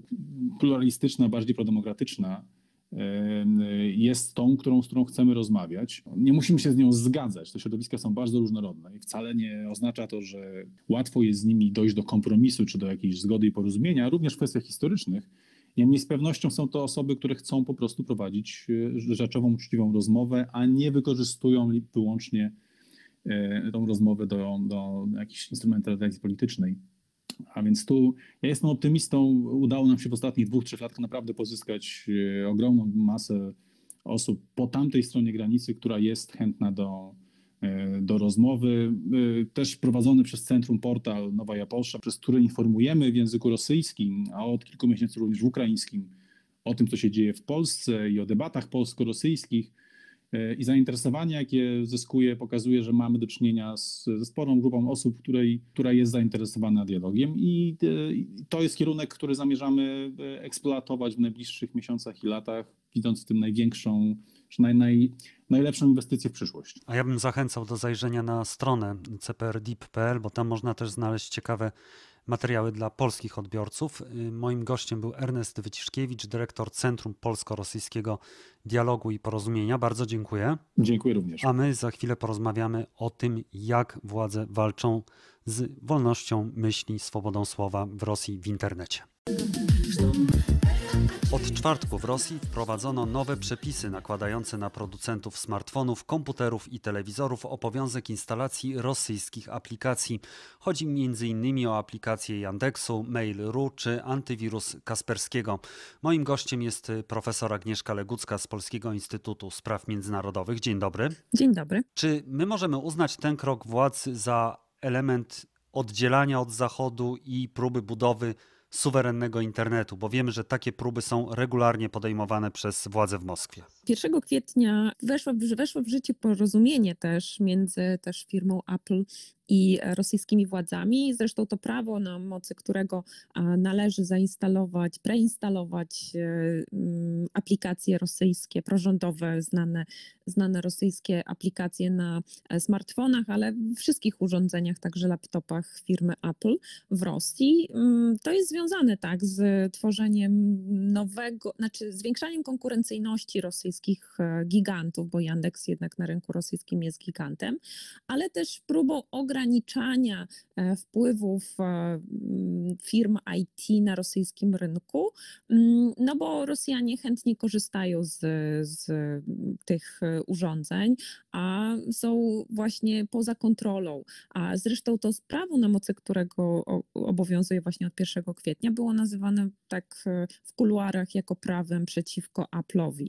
pluralistyczna, bardziej prodemokratyczna, y, jest tą, którą, z którą chcemy rozmawiać. Nie musimy się z nią zgadzać. Te środowiska są bardzo różnorodne i wcale nie oznacza to, że łatwo jest z nimi dojść do kompromisu czy do jakiejś zgody i porozumienia, również w kwestiach historycznych Niemniej z pewnością są to osoby, które chcą po prostu prowadzić e, rzeczową, uczciwą rozmowę, a nie wykorzystują wyłącznie e, tą rozmowę do, do jakiejś instrumentalizacji politycznej. A więc tu ja jestem optymistą. Udało nam się w ostatnich dwóch, trzech latach naprawdę pozyskać e, ogromną masę osób po tamtej stronie granicy, która jest chętna do, do rozmowy. E, też prowadzony przez Centrum Portal Nowa Japolsza, przez który informujemy w języku rosyjskim, a od kilku miesięcy również w ukraińskim o tym, co się dzieje w Polsce i o debatach polsko-rosyjskich. E, I zainteresowanie, jakie zyskuje, pokazuje, że mamy do czynienia z, ze sporą grupą osób, której, która jest zainteresowana dialogiem, i to jest kierunek, który zamierzamy eksploatować w najbliższych miesiącach i latach, widząc w tym największą, naj, naj, najlepszą inwestycję w przyszłość. A ja bym zachęcał do zajrzenia na stronę cprdip.pl, bo tam można też znaleźć ciekawe materiały dla polskich odbiorców. Y, moim gościem był Ernest Wyciszkiewicz, dyrektor Centrum Polsko-Rosyjskiego Dialogu i Porozumienia. Bardzo dziękuję. Dziękuję również. A my za chwilę porozmawiamy o tym, jak władze walczą z wolnością myśli, swobodą słowa w Rosji w internecie. Od czwartku w Rosji wprowadzono nowe przepisy nakładające na producentów smartfonów, komputerów i telewizorów obowiązek instalacji rosyjskich aplikacji. Chodzi m.in. o aplikacje Yandexu, Mail.ru czy antywirus Kasperskiego. Moim gościem jest profesor Agnieszka Legucka z Polskiego Instytutu Spraw Międzynarodowych. Dzień dobry. Dzień dobry. Czy my możemy uznać ten krok władz za element oddzielania od Zachodu i próby budowy suwerennego internetu, bo wiemy, że takie próby są regularnie podejmowane przez władze w Moskwie. 1 kwietnia weszło, weszło w życie porozumienie też między też firmą Apple i rosyjskimi władzami. Zresztą to prawo, na mocy którego należy zainstalować, preinstalować e, mm, aplikacje rosyjskie, prorządowe, znane, znane rosyjskie aplikacje na e, smartfonach, ale wszystkich urządzeniach, także laptopach firmy Apple w Rosji. Mm, to jest związane tak z tworzeniem nowego, znaczy zwiększaniem konkurencyjności rosyjskich e, gigantów, bo Yandex jednak na rynku rosyjskim jest gigantem, ale też próbą ograniczenia ograniczania e, wpływów e, mm, firm IT na rosyjskim rynku, mm, no bo Rosjanie chętnie korzystają z, z tych e, urządzeń, a są właśnie poza kontrolą. A zresztą to prawo, na mocy którego obowiązuje właśnie od 1 kwietnia, było nazywane tak w kuluarach jako prawem przeciwko Apple'owi.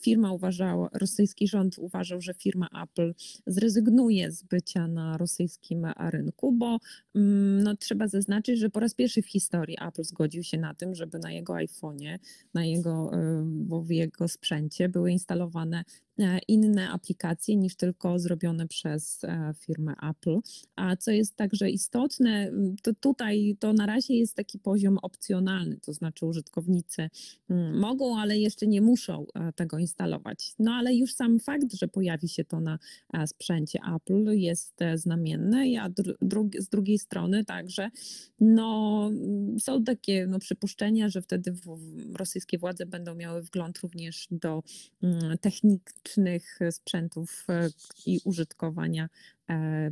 Firma uważała, rosyjski rząd uważał, że firma Apple zrezygnuje z bycia na rosyjskim rynku, bo mm, no, trzeba zaznaczyć, że po raz pierwszy w historii Apple zgodził się na tym, żeby na jego iPhone'ie, na jego, w jego sprzęcie były instalowane E, inne aplikacje niż tylko zrobione przez e, firmę Apple. A co jest także istotne, to tutaj to na razie jest taki poziom opcjonalny, to znaczy użytkownicy mogą, ale jeszcze nie muszą e, tego instalować. No ale już sam fakt, że pojawi się to na sprzęcie Apple jest znamienny, a z drugiej strony także no, są takie no, przypuszczenia, że wtedy rosyjskie władze będą miały wgląd również do technik publicznych sprzętów i użytkowania E,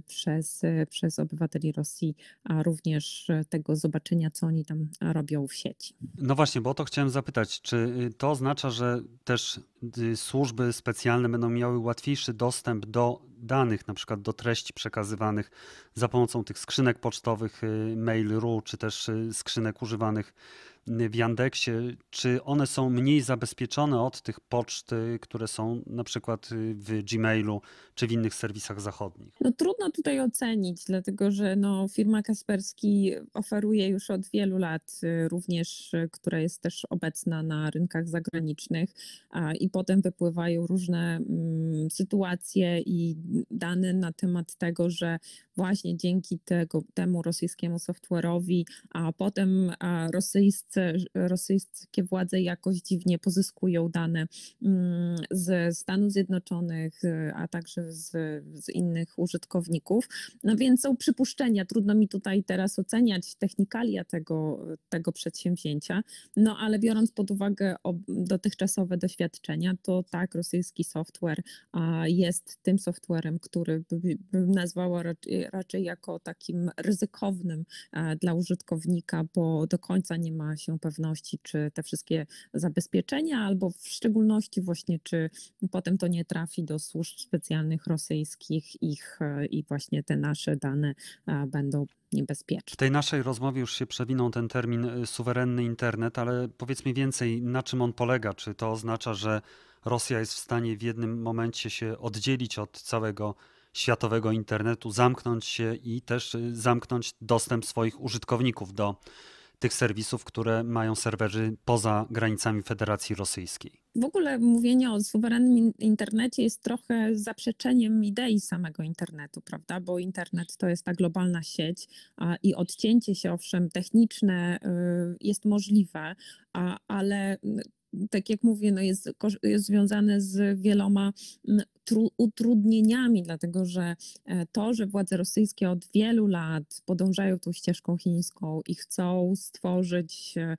przez, e, przez obywateli Rosji, a również tego zobaczenia, co oni tam robią w sieci. No właśnie, bo o to chciałem zapytać, czy y, to oznacza, że też y, służby specjalne będą miały łatwiejszy dostęp do danych, na przykład do treści przekazywanych za pomocą tych skrzynek pocztowych y, Mail.ru, czy też skrzynek używanych w Yandeksie, czy one są mniej zabezpieczone od tych poczt, które są na przykład w Gmailu czy w innych serwisach zachodnich? No trudno tutaj ocenić, dlatego że no, firma Kasperski oferuje już od wielu lat y, również, y, która jest też obecna na rynkach zagranicznych a, i potem wypływają różne mm, sytuacje i dane na temat tego, że właśnie dzięki tego, temu rosyjskiemu software'owi, a potem a rosyjscy, rosyjskie władze jakoś dziwnie pozyskują dane mm, z Stanów Zjednoczonych, y, a także z, z innych użytkowników. No więc są przypuszczenia, trudno mi tutaj teraz oceniać technikalia tego, tego przedsięwzięcia, no ale biorąc pod uwagę dotychczasowe doświadczenia, to tak, rosyjski software jest tym softwarem, który bym nazwała raczej raczej jako takim ryzykownym e, dla użytkownika, bo do końca nie ma się pewności, czy te wszystkie zabezpieczenia, albo w szczególności właśnie, czy potem to nie trafi do służb specjalnych rosyjskich ich i właśnie te nasze dane e, będą niebezpieczne. W tej naszej rozmowie już się przewinął ten termin suwerenny internet, ale powiedz mi więcej, na czym on polega? Czy to oznacza, że Rosja jest w stanie w jednym momencie się oddzielić od całego światowego internetu, zamknąć się i też zamknąć dostęp swoich użytkowników do tych serwisów, które mają serwerzy poza granicami Federacji Rosyjskiej. W ogóle mówienie o suwerennym internecie jest trochę zaprzeczeniem idei samego internetu, prawda? Bo internet to jest ta globalna sieć i odcięcie się, owszem, techniczne y, jest możliwe, ale tak jak mówię, no jest, jest związane z wieloma utrudnieniami, dlatego że e, to, że władze rosyjskie od wielu lat podążają tą ścieżką chińską i chcą stworzyć e,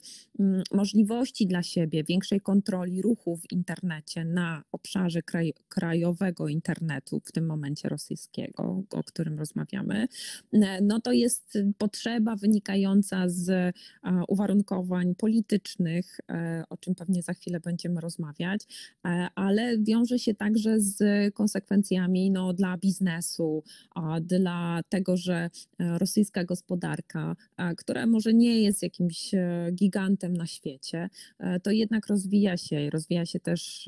możliwości dla siebie większej kontroli ruchu w internecie na obszarze kraj, krajowego internetu, w tym momencie rosyjskiego, o którym rozmawiamy, e, no to jest potrzeba wynikająca z uwarunkowań politycznych, o czym pewnie za chwilę będziemy rozmawiać, ale wiąże się także z konsekwencjami no, dla biznesu, dla tego, że e, rosyjska gospodarka, która może nie jest jakimś e, gigantem na świecie, e, to jednak rozwija się i rozwija się też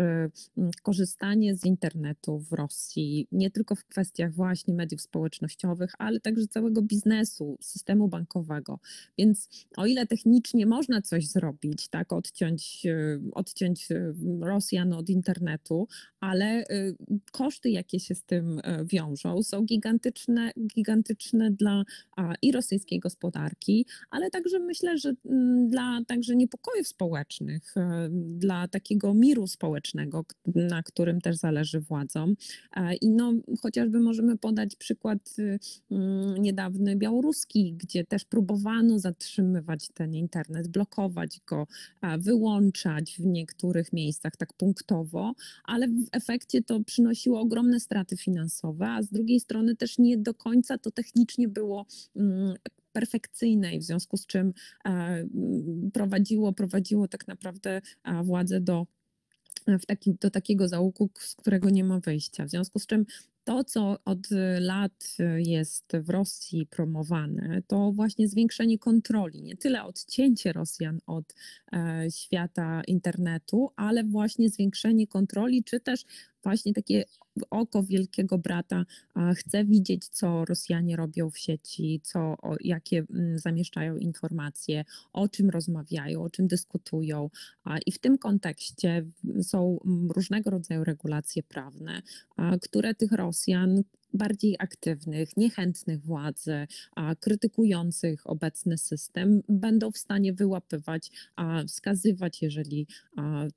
korzystanie z internetu w Rosji, nie tylko w kwestiach właśnie mediów społecznościowych, ale także całego biznesu, systemu bankowego. Więc o ile technicznie można coś zrobić, tak, odciąć, odciąć Rosjan od internetu, ale koszty, jakie się z tym e, wiążą, są gigantyczne, gigantyczne dla i rosyjskiej gospodarki, ale także myślę, że mm, dla także niepokojów społecznych, e, dla takiego miru społecznego, na którym też zależy władzom. E, I no, chociażby możemy podać przykład y, mm, niedawny białoruski, gdzie też próbowano zatrzymywać ten internet, blokować go, wyłączać w niektórych miejscach tak punktowo, ale w efekcie to przynosiło ogromne straty finansowe, a z drugiej strony też nie do końca to technicznie było mm, perfekcyjne i w związku z czym e, mm, prowadziło, prowadziło tak naprawdę władzę do w taki, do takiego załuku, z którego nie ma wyjścia. W związku z czym to, co od lat jest w Rosji promowane, to właśnie zwiększenie kontroli. Nie tyle odcięcie Rosjan od e, świata internetu, ale właśnie zwiększenie kontroli, czy też właśnie takie oko wielkiego brata chce widzieć, co Rosjanie robią w sieci, co, jakie mm, zamieszczają informacje, o czym rozmawiają, o czym dyskutują. I w tym kontekście są mm, różnego rodzaju regulacje prawne, które tych Rosjan bardziej aktywnych, niechętnych władzy, a krytykujących obecny system będą w stanie wyłapywać, a wskazywać, jeżeli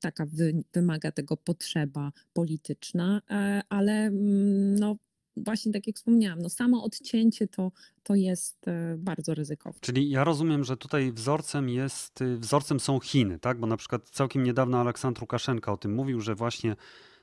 taka wy, wymaga tego potrzeba polityczna, e, ale mm, no, właśnie tak jak wspomniałam, no samo odcięcie to, to jest e, bardzo ryzykowne. Czyli ja rozumiem, że tutaj wzorcem jest, wzorcem są Chiny, tak? Bo na przykład całkiem niedawno Aleksandr Łukaszenka o tym mówił, że właśnie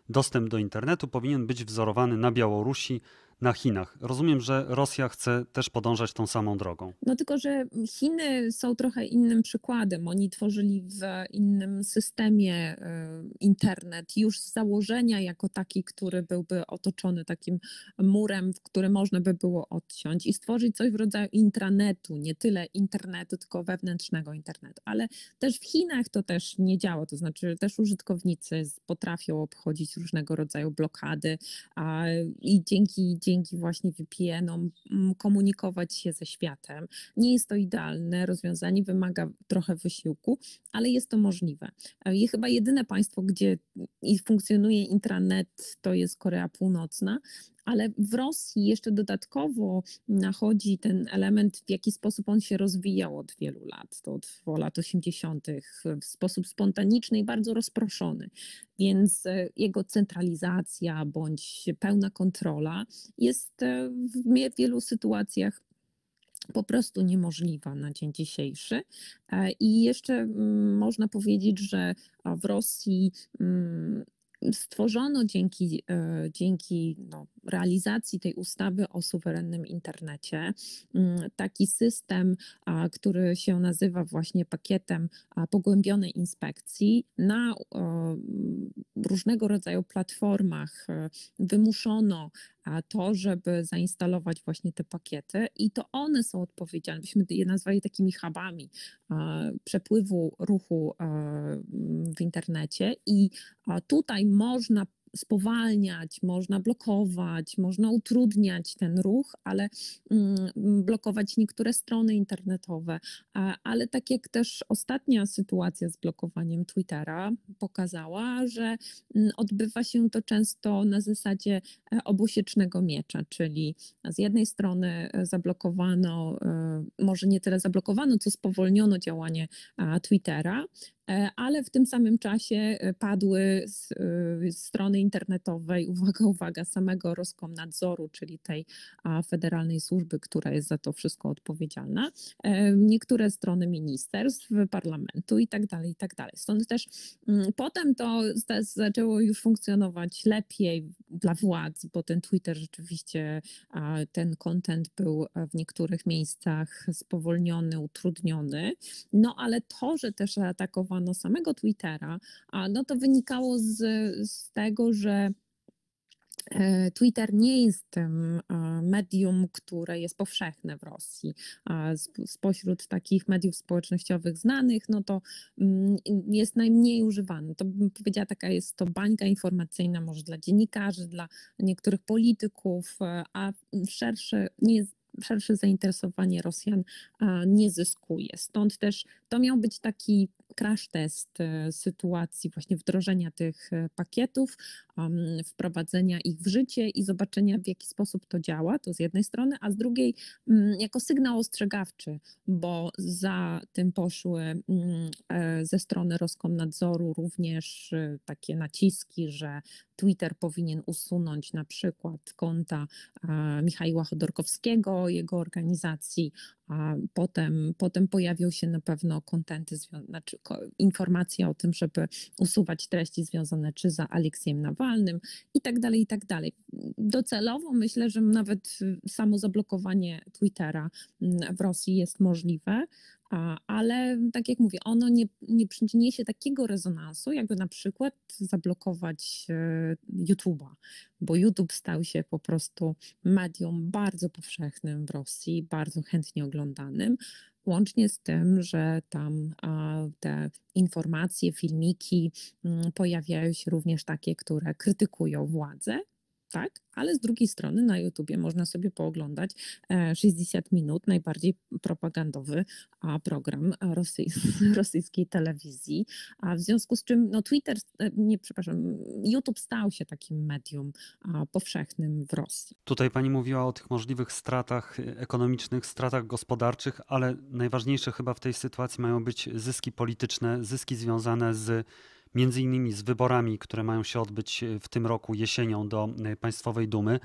dostęp do internetu powinien być wzorowany na Białorusi, na Chinach. Rozumiem, że Rosja chce też podążać tą samą drogą. No tylko, że Chiny są trochę innym przykładem. Oni tworzyli w innym systemie e, internet już z założenia jako taki, który byłby otoczony takim murem, w który można by było odciąć i stworzyć coś w rodzaju intranetu, nie tyle internetu, tylko wewnętrznego internetu. Ale też w Chinach to też nie działa, to znaczy też użytkownicy potrafią obchodzić różnego rodzaju blokady a, i dzięki dzięki właśnie VPN-om mm, komunikować się ze światem. Nie jest to idealne rozwiązanie, wymaga trochę wysiłku, ale jest to możliwe. E, I chyba jedyne państwo, gdzie funkcjonuje intranet, to jest Korea Północna, ale w Rosji jeszcze dodatkowo nachodzi ten element, w jaki sposób on się rozwijał od wielu lat, to od lat 80., w sposób spontaniczny i bardzo rozproszony. Więc e, jego centralizacja bądź pełna kontrola jest e, w wielu sytuacjach po prostu niemożliwa na dzień dzisiejszy. E, I jeszcze mm, można powiedzieć, że w Rosji mm, stworzono dzięki, e, dzięki no, realizacji tej ustawy o suwerennym internecie mm, taki system, który się nazywa właśnie pakietem pogłębionej inspekcji. Na różnego rodzaju platformach e, wymuszono to, żeby zainstalować właśnie te pakiety i to one są odpowiedzialne, byśmy je nazwali takimi hubami przepływu ruchu w internecie i tutaj można spowalniać, można blokować, można utrudniać ten ruch, ale mm, blokować niektóre strony internetowe. Ale tak jak też ostatnia sytuacja z blokowaniem Twittera pokazała, że mm, odbywa się to często na zasadzie e, obusiecznego miecza, czyli z jednej strony e, zablokowano, e, może nie tyle zablokowano, co spowolniono działanie Twittera, ale w tym samym czasie padły strony internetowej, uwaga, uwaga, samego Roskomnadzoru, czyli tej federalnej służby, która jest za to wszystko odpowiedzialna, niektóre strony ministerstw, parlamentu i tak dalej, i tak dalej. Stąd też mm, potem to zaczęło już funkcjonować lepiej dla władz, bo ten Twitter rzeczywiście, ten content był w niektórych miejscach spowolniony, utrudniony, no ale to, że też zaatakowano samego Twittera, no to wynikało z, z tego, że e, Twitter nie jest tym e, medium, które jest powszechne w Rosji. Spośród takich mediów społecznościowych znanych, no to mm, jest najmniej używany. To bym powiedziała, taka jest to bańka informacyjna może dla dziennikarzy, dla niektórych polityków, e, a szersze nie jest szersze zainteresowanie Rosjan nie zyskuje. Stąd też to miał być taki crash test e, sytuacji właśnie wdrożenia tych e, pakietów, wprowadzenia ich w życie i zobaczenia w jaki sposób to działa, to z jednej strony, a z drugiej mm, jako sygnał ostrzegawczy, bo za tym poszły mm, e, ze strony Roskomnadzoru również takie naciski, że Twitter powinien usunąć na przykład konta Michała Chodorkowskiego, jego organizacji, a potem, potem pojawią się na pewno kontenty, znaczy informacje o tym, żeby usuwać treści związane czy za Aleksiem Nawalnym i tak dalej, i tak dalej. Docelowo myślę, że nawet samo zablokowanie Twittera mm, w Rosji jest możliwe, ale tak jak mówię, ono nie, nie przyniesie takiego rezonansu, jakby na przykład zablokować e, YouTube'a, bo YouTube stał się po prostu medium bardzo powszechnym w Rosji, bardzo chętnie oglądanym, łącznie z tym, że tam te informacje, filmiki mm, pojawiają się również takie, które krytykują władzę tak? Ale z drugiej strony na YouTubie można sobie pooglądać 60 e, minut, najbardziej propagandowy program rosyjskiej telewizji, a w związku z czym no Twitter, e, nie przepraszam, YouTube stał się takim medium powszechnym w Rosji. Tutaj pani mówiła o tych możliwych stratach ekonomicznych, stratach gospodarczych, ale najważniejsze chyba w tej sytuacji mają być zyski polityczne, zyski związane z między innymi z wyborami, które mają się odbyć e, w tym roku jesienią do e, Państwowej Dumy.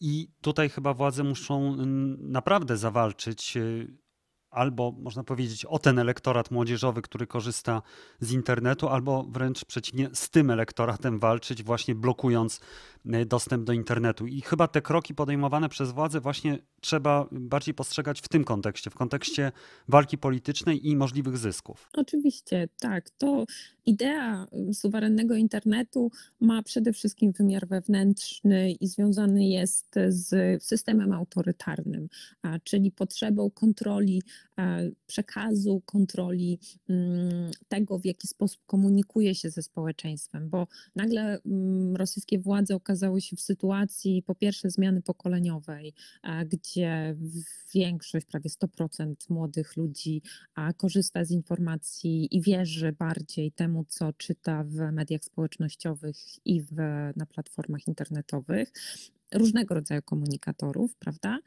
I tutaj chyba władze muszą naprawdę zawalczyć e, albo można powiedzieć o ten elektorat młodzieżowy, który korzysta z internetu, albo wręcz przeciwnie, z tym elektoratem walczyć, właśnie blokując e, dostęp do internetu. I chyba te kroki podejmowane przez władze właśnie trzeba bardziej postrzegać w tym kontekście, w kontekście walki politycznej i możliwych zysków. Oczywiście, tak. To idea y, suwerennego internetu ma przede wszystkim wymiar wewnętrzny i związany jest z systemem autorytarnym, czyli potrzebą kontroli przekazu, kontroli mm, tego, w jaki sposób komunikuje się ze społeczeństwem, bo nagle mm, rosyjskie władze okazały się w sytuacji po pierwsze zmiany pokoleniowej, gdzie większość, prawie 100% młodych ludzi korzysta z informacji i wierzy bardziej temu, co czyta w mediach społecznościowych i w, na platformach internetowych różnego rodzaju komunikatorów, prawda?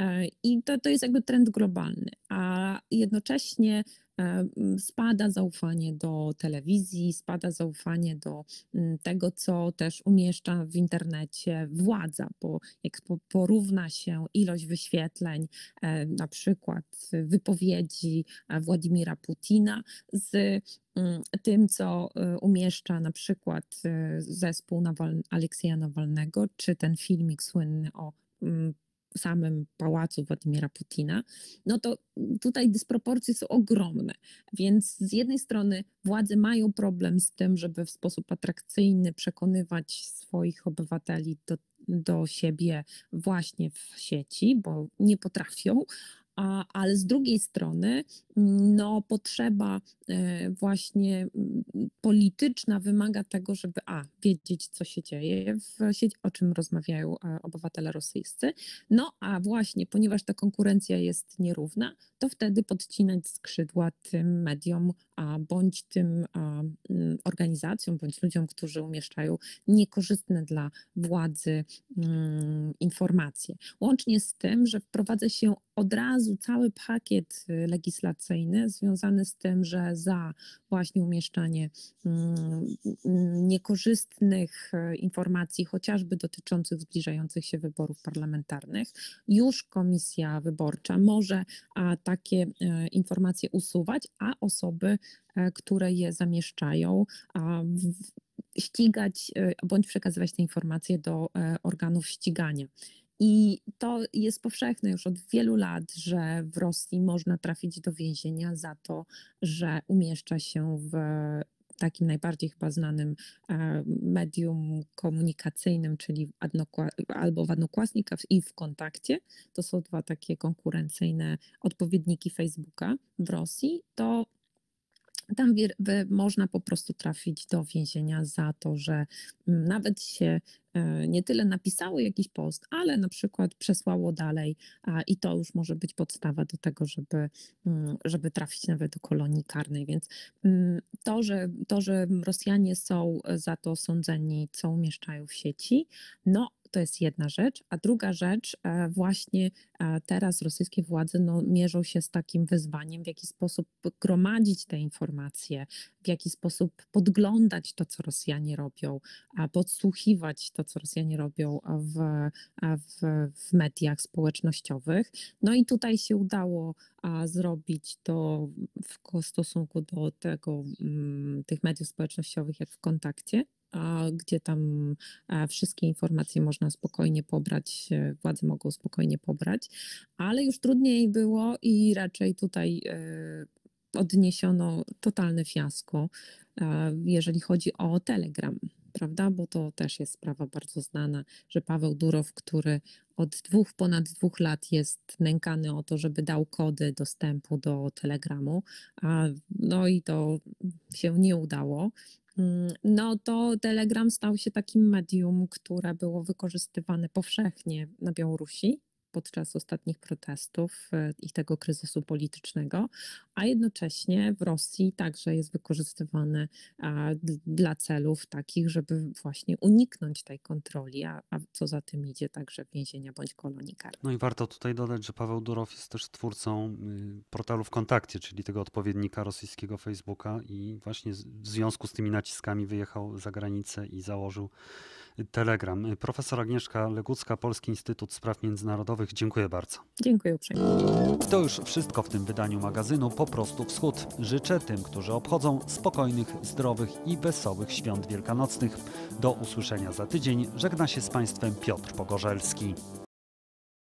E, I to, to jest jakby trend globalny, a jednocześnie spada zaufanie do telewizji, spada zaufanie do tego, co też umieszcza w internecie władza, bo jak porówna się ilość wyświetleń, na przykład wypowiedzi e, Władimira Putina z tym, co umieszcza na przykład zespół Nawal Aleksieja Nawalnego, czy ten filmik słynny o samym pałacu Władimira Putina, no to tutaj dysproporcje są ogromne. Więc z jednej strony władze mają problem z tym, żeby w sposób atrakcyjny przekonywać swoich obywateli do, do siebie właśnie w sieci, bo nie potrafią, ale z drugiej strony no, potrzeba e, właśnie polityczna wymaga tego, żeby a, wiedzieć, co się dzieje w o czym rozmawiają e, obywatele rosyjscy, no a właśnie, ponieważ ta konkurencja jest nierówna, to wtedy podcinać skrzydła tym mediom, a bądź tym a, organizacjom, bądź ludziom, którzy umieszczają niekorzystne dla władzy mm, informacje. Łącznie z tym, że wprowadza się od razu cały pakiet y, legislacyjny związany z tym, że za właśnie umieszczanie mm, niekorzystnych y, informacji, chociażby dotyczących zbliżających się wyborów parlamentarnych, już komisja wyborcza może takie y, informacje usuwać, a osoby, które je zamieszczają, ścigać bądź przekazywać te informacje do organów ścigania. I to jest powszechne już od wielu lat, że w Rosji można trafić do więzienia za to, że umieszcza się w takim najbardziej chyba znanym e, medium komunikacyjnym, czyli albo w Adnokłasnika i w Kontakcie, to są dwa takie konkurencyjne odpowiedniki Facebooka w Rosji, to tam można po prostu trafić do więzienia za to, że nawet się nie tyle napisało jakiś post, ale na przykład przesłało dalej i to już może być podstawa do tego, żeby, mm, żeby trafić nawet do kolonii karnej. Więc mm, to że, to, że Rosjanie są za to sądzeni, co umieszczają w sieci, no to jest jedna rzecz, a druga rzecz, e, właśnie e, teraz rosyjskie władze no, mierzą się z takim wyzwaniem, w jaki sposób gromadzić te informacje, w jaki sposób podglądać to, co Rosjanie robią, podsłuchiwać to, co Rosjanie robią w, w, w mediach społecznościowych. No i tutaj się udało zrobić to w stosunku do tego, mm, tych mediów społecznościowych, jak w kontakcie gdzie tam wszystkie informacje można spokojnie pobrać, e, władze mogą spokojnie pobrać, ale już trudniej było i raczej tutaj e, odniesiono totalne fiasko, jeżeli chodzi o Telegram prawda? Bo to też jest sprawa bardzo znana, że Paweł Durow, który od dwóch, ponad dwóch lat jest nękany o to, żeby dał kody dostępu do Telegramu, a no i to się nie udało. Mm, no to Telegram stał się takim medium, które było wykorzystywane powszechnie na Białorusi podczas ostatnich protestów e, i tego kryzysu politycznego, a jednocześnie w Rosji także jest wykorzystywane dla celów takich, żeby właśnie uniknąć tej kontroli, a, a co za tym idzie także więzienia bądź kolonii. No i warto tutaj dodać, że Paweł Durow jest też twórcą y, portalu w kontakcie, czyli tego odpowiednika rosyjskiego Facebooka i właśnie w związku z tymi naciskami wyjechał za granicę i założył Telegram. Profesor Agnieszka Legucka, Polski Instytut Spraw Międzynarodowych. Dziękuję bardzo. Dziękuję uprzejmie. To już wszystko w tym wydaniu magazynu Po prostu Wschód. Życzę tym, którzy obchodzą spokojnych, zdrowych i wesołych świąt wielkanocnych. Do usłyszenia za tydzień. Żegna się z Państwem Piotr Pogorzelski.